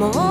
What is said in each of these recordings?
more.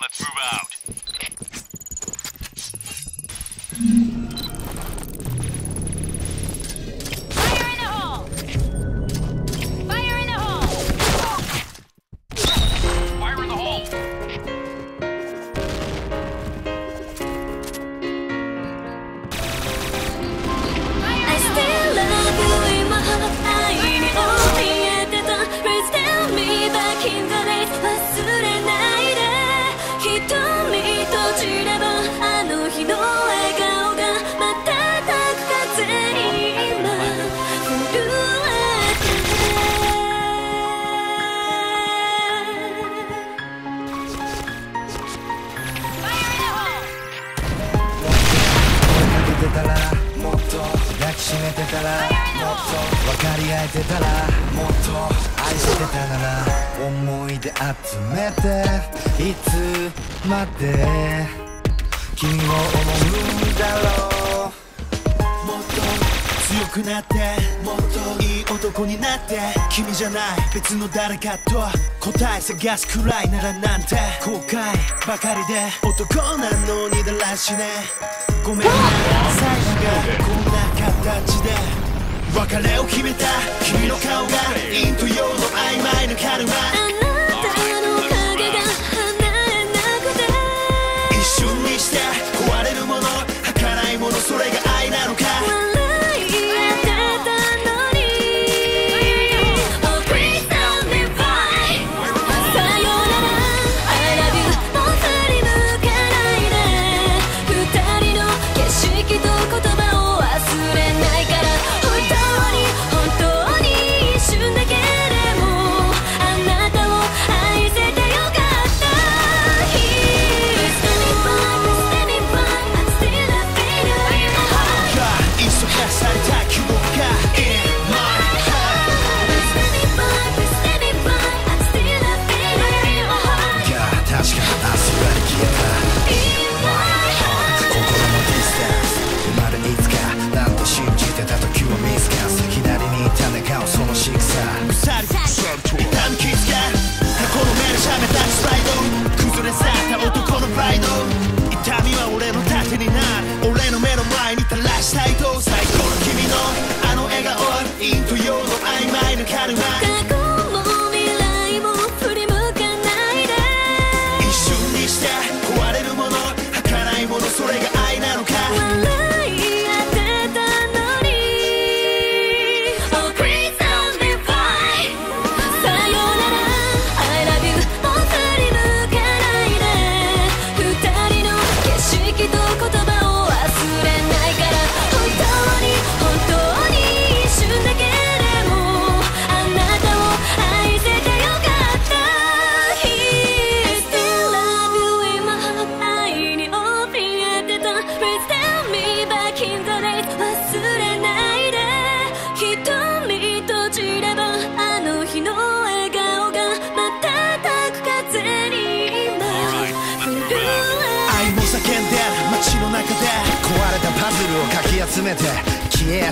Let's move out. しめてたらもっと分かり合えてたらもっと愛してたな。ら思い出集めていつまで君を思うんだろう。もっと強くなってもっといい男になって君じゃない別の誰かと答え探すくらいならなんて後悔ばかりで男なのにだらしね。ごめんなさいがこんな形で別れを決めた君の顔が陰と陽の曖昧なカルマ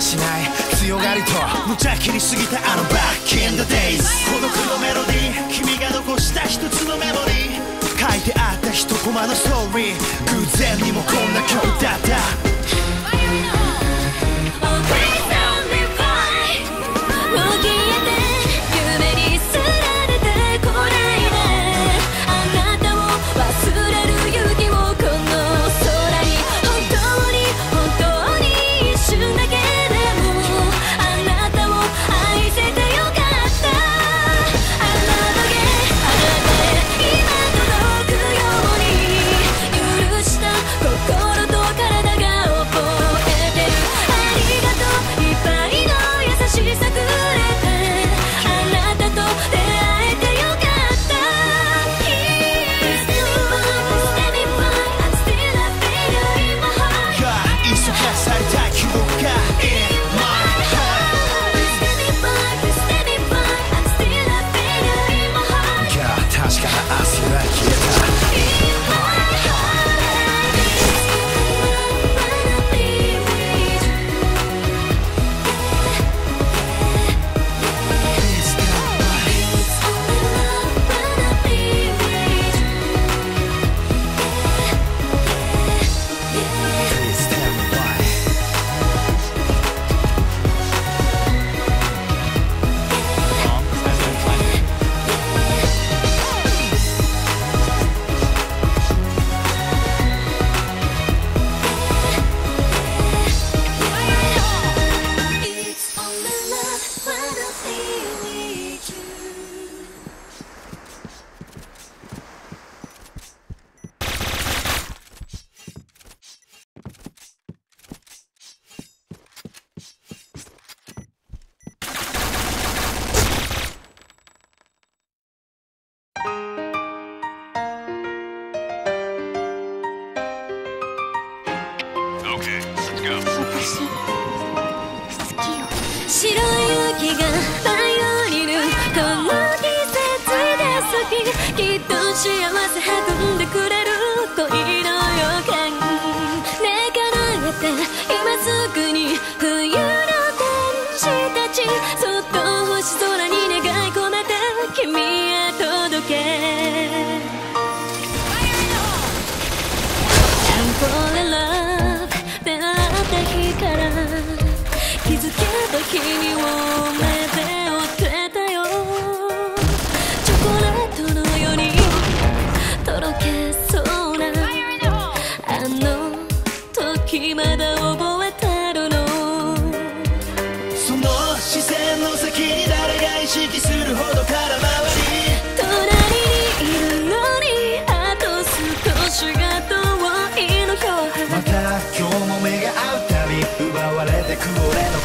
しない強がりと無茶切りすぎたあのバッキン in the days 孤独のメロディー君が残した一つのメモリー書いてあった一コマのストーリー偶然にもこんな曲だった君を目で追ってたよ。チョコレートのようにとろけそうな!あの時まだ覚えてるの。その視線の先に誰が意識するほど空回り。隣にいるのにあと少しが遠いのよまた今日も目が合うたび奪われてく俺の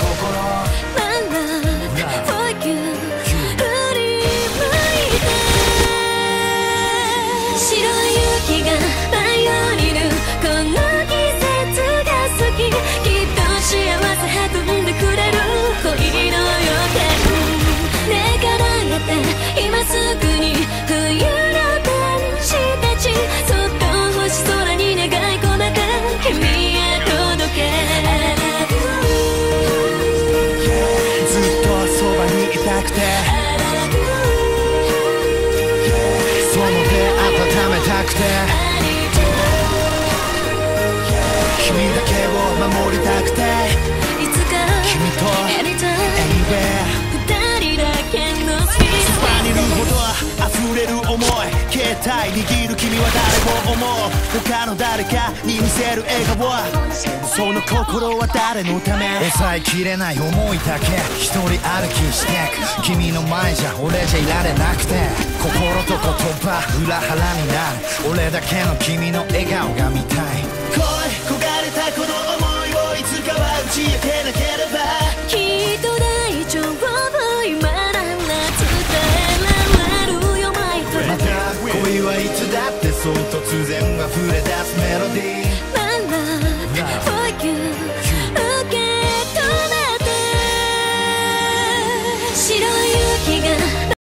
い携帯握る君は誰を思う他の誰かに見せる笑顔その心は誰のため？抑えきれない思いだけ。一人歩きしてく。君の前じゃ俺じゃいられなくて。心と言葉裏腹になる。俺だけの君の笑顔が見たい。恋焦がれたこの思いをいつかは打ち明けなければる